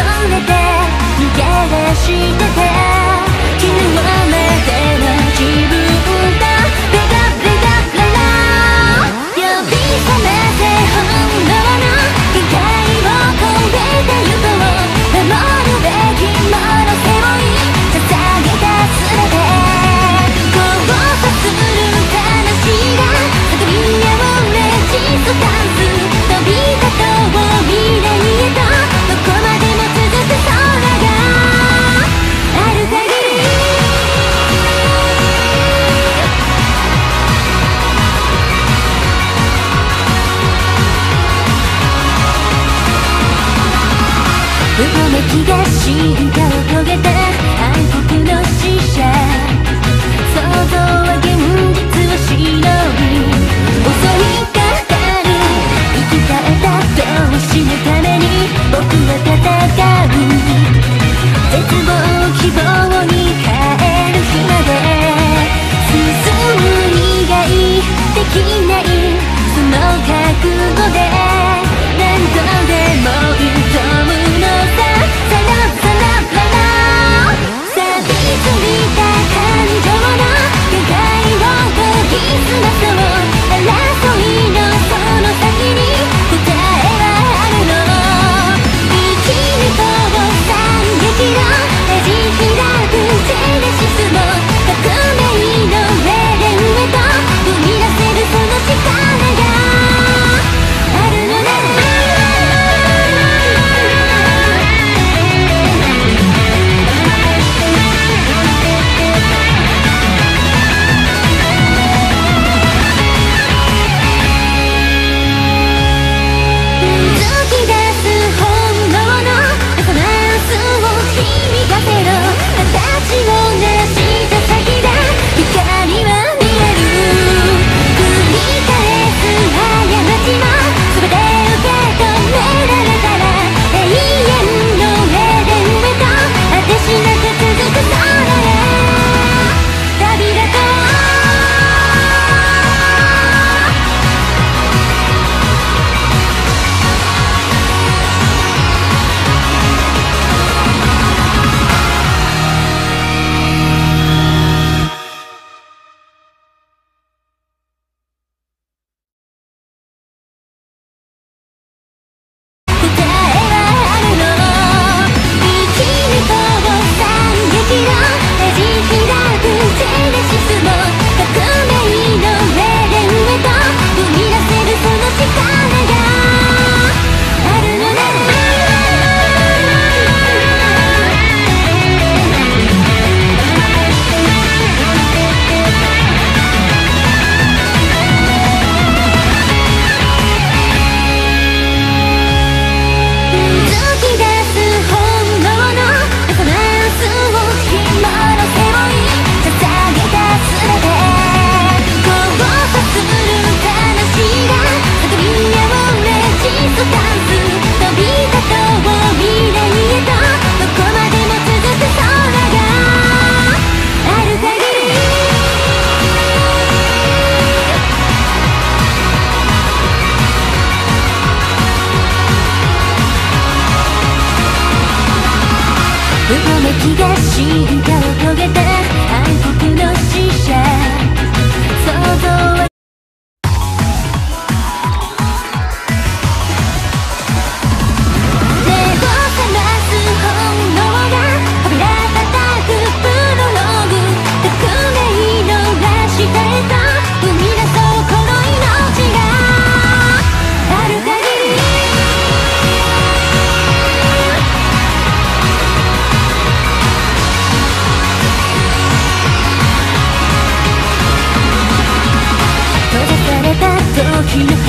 れて逃げ出してて昨日までの自分めきが進化を遂げた暗黒の死者。想像は現実を忍び襲いかかる。生き返ったど死ぬために僕は戦う。絶望を希望に変える日まで。進む以外できない。その覚悟で。気がした